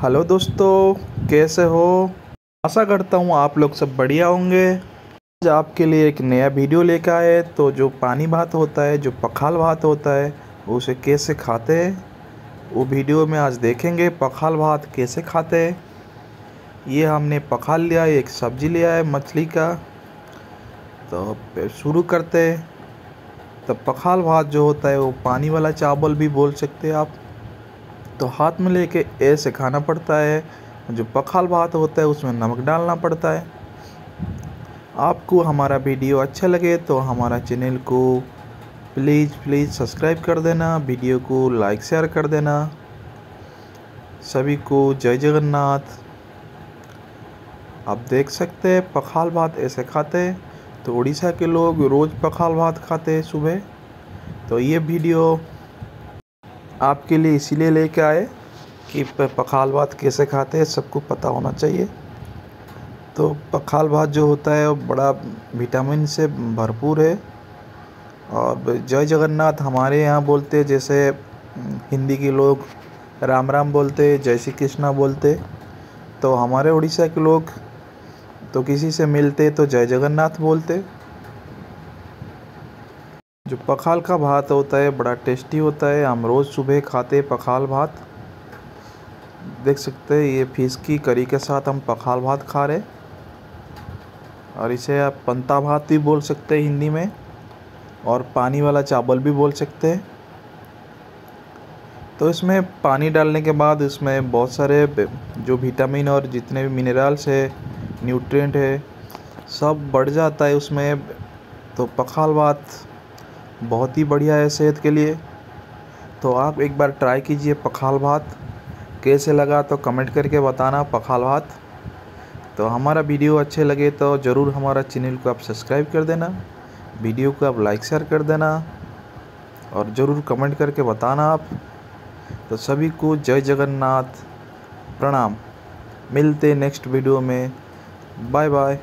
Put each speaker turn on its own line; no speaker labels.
Hello दोस्तों, कैसे हो? आशा करता हूँ आप लोग सब बढ़िया होंगे। आज आपके लिए एक नया वीडियो लेकर आए तो जो पानी भात होता है, जो पखाल भात होता है, उसे कैसे खाते हैं? वो वीडियो में आज देखेंगे, पखाल भात कैसे खाते हैं। ये हमने पखाल लिया है एक सब्ज़ी लिया है मछली का। तो शुरू करते हैं। तो पखाल भात जो होता है, वो पानी वाला चावल भी बोल सकते हैं आप। तो हाथ में लेके ऐसे खाना पड़ता है। जो पखाल भात होता है, उसमें नमक डालना पड़ता है। आपको हमारा वीडियो अच्छा लगे तो हमारा चैनल को प्लीज़ प्लीज़ सब्सक्राइब कर देना, वीडियो को लाइक, शेयर कर देना। सभी को जय जगन्नाथ। आप देख सकते हैं, पखाल भात ऐसे खाते हैं तो उड़ीसा के लोग रोज़ पखाल भात खाते हैं सुबह। तो ये वीडियो आपके लिए इसीलिए लेके आए कि पखाल भात कैसे खाते हैं, सबको पता होना चाहिए। तो पखाल भात जो होता है, वो बड़ा विटामिन से भरपूर है। और जय जगन्नाथ हमारे यहाँ बोलते जैसे हिंदी के लोग राम राम बोलते जय श्री कृष्णा बोलते तो हमारे उड़ीसा के लोग तो किसी से मिलते तो जय जगन्नाथ बोलते जो पखाल का भात होता है, बड़ा टेस्टी होता है। हम रोज़ सुबह खाते पखाल भात। देख सकते हैं, ये फ़िश की करी के साथ हम पखाल भात खा रहे और इसे आप पंता भात भी बोल सकते हैं हिंदी में, और पानी वाला चावल भी बोल सकते हैं। तो इसमें पानी डालने के बाद इसमें बहुत सारे जो विटामिन और जितने भी मिनरल्स है न्यूट्रिएंट है, सब बढ़ जाता है उसमें। तो पखाल भात बहुत ही बढ़िया है सेहत के लिए। तो आप एक बार ट्राई कीजिए पखाल भात। कैसे लगा तो कमेंट करके बताना पखाल भात। तो हमारा वीडियो अच्छे लगे तो ज़रूर हमारा चैनल को आप सब्सक्राइब कर देना। वीडियो को आप लाइक शेयर कर देना और ज़रूर कमेंट करके बताना आप। तो सभी को जय जगन्नाथ। प्रणाम। मिलते नेक्स्ट वीडियो में। Bye bye.